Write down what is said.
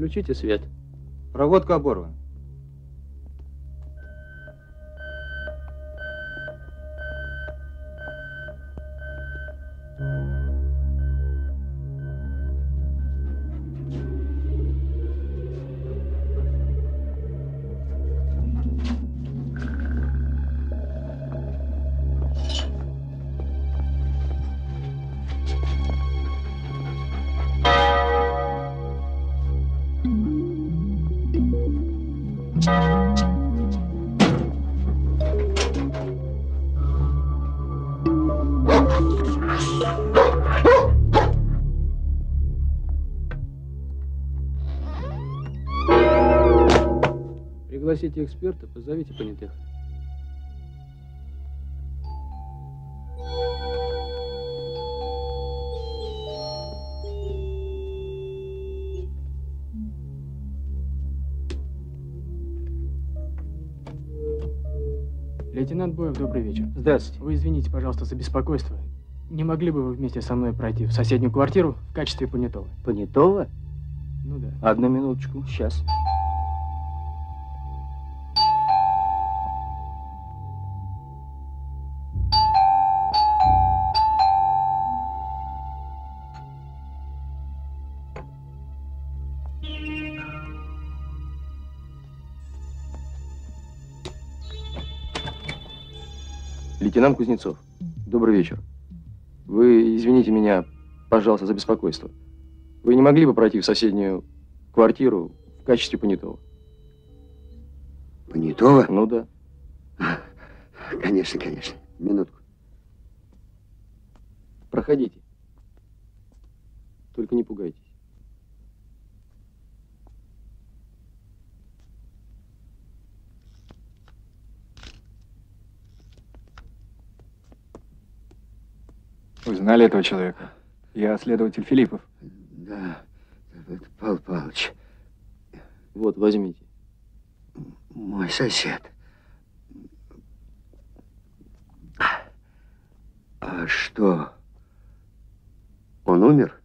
Включите свет. Проводка оборвана. Пригласите эксперта, позовите понятых. Лейтенант Боев, добрый вечер. Здравствуйте. Вы извините, пожалуйста, за беспокойство. Не могли бы вы вместе со мной пройти в соседнюю квартиру в качестве понятого? Понятого? Ну да. Одну минуточку, сейчас. Лейтенант Кузнецов, добрый вечер. Вы извините меня, пожалуйста, за беспокойство. Вы не могли бы пройти в соседнюю квартиру в качестве понятого? Понятого? Ну да. Конечно, конечно. Минутку. Проходите. Только не пугайтесь. Вы знали этого человека? Я следователь Филиппов. Да, это Павел Павлович, Вот, возьмите. мой сосед. А что? Он умер?